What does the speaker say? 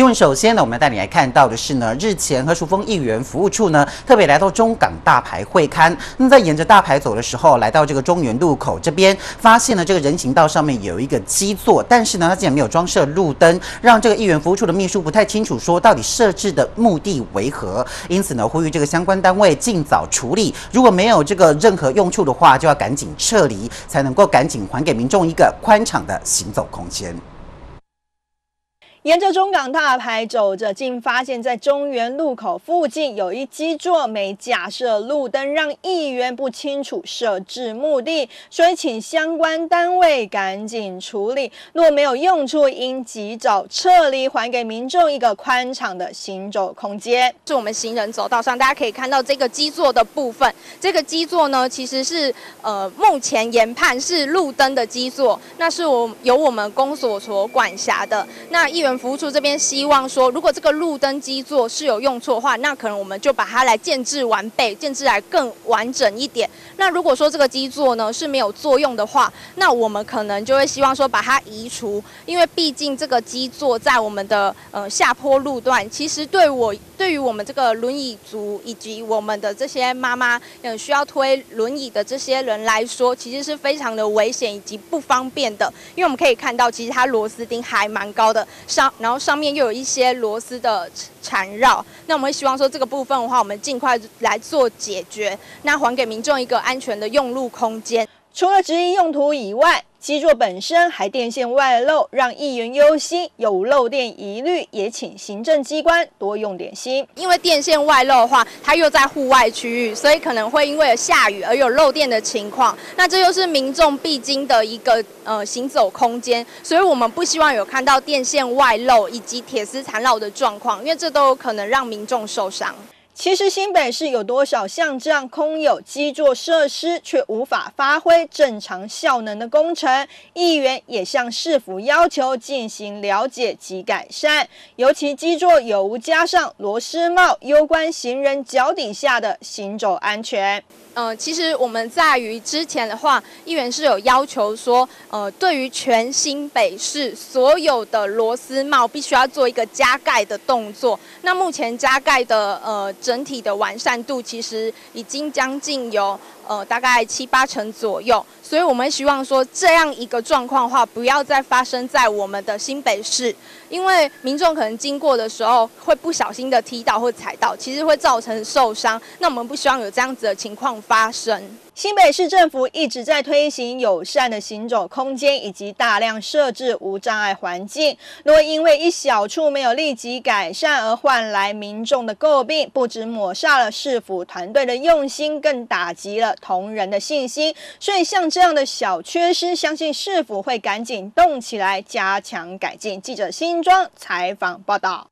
新闻首先呢，我们要带你来看到的是呢，日前何淑峰议员服务处呢特别来到中港大排会刊。那么在沿着大排走的时候，来到这个中原路口这边，发现了这个人行道上面有一个基座，但是呢，它竟然没有装设路灯，让这个议员服务处的秘书不太清楚说到底设置的目的为何。因此呢，呼吁这个相关单位尽早处理，如果没有这个任何用处的话，就要赶紧撤离，才能够赶紧还给民众一个宽敞的行走空间。沿着中港大排走着，竟发现，在中原路口附近有一基座没架设路灯，让议员不清楚设置目的，所以请相关单位赶紧处理。若没有用处，应及早撤离，还给民众一个宽敞的行走空间。是我们行人走道上，大家可以看到这个基座的部分。这个基座呢，其实是呃目前研判是路灯的基座，那是我由我们公所所管辖的。那议员。服务处这边希望说，如果这个路灯基座是有用错的话，那可能我们就把它来建制完备，建制来更完整一点。那如果说这个基座呢是没有作用的话，那我们可能就会希望说把它移除，因为毕竟这个基座在我们的呃下坡路段，其实对我对于我们这个轮椅族以及我们的这些妈妈，嗯需要推轮椅的这些人来说，其实是非常的危险以及不方便的。因为我们可以看到，其实它螺丝钉还蛮高的，上然后上面又有一些螺丝的缠绕。那我们希望说这个部分的话，我们尽快来做解决，那还给民众一个安全的用路空间。除了质疑用途以外，基座本身还电线外漏，让议员忧心。有漏电疑虑，也请行政机关多用点心。因为电线外漏的话，它又在户外区域，所以可能会因为下雨而有漏电的情况。那这又是民众必经的一个呃行走空间，所以我们不希望有看到电线外漏以及铁丝缠绕的状况，因为这都有可能让民众受伤。其实新北市有多少像这样空有基座设施却无法发挥正常效能的工程？议员也向市府要求进行了解及改善，尤其基座有无加上螺丝帽，攸关行人脚底下的行走安全。呃，其实我们在于之前的话，议员是有要求说，呃，对于全新北市所有的螺丝帽，必须要做一个加盖的动作。那目前加盖的呃整体的完善度，其实已经将近有。呃，大概七八成左右，所以我们希望说这样一个状况的话，不要再发生在我们的新北市，因为民众可能经过的时候会不小心的踢到或踩到，其实会造成受伤。那我们不希望有这样子的情况发生。新北市政府一直在推行友善的行走空间，以及大量设置无障碍环境。若因为一小处没有立即改善而换来民众的诟病，不止抹杀了市府团队的用心，更打击了同仁的信心。所以，像这样的小缺失，相信市府会赶紧动起来，加强改进。记者新庄采访报道。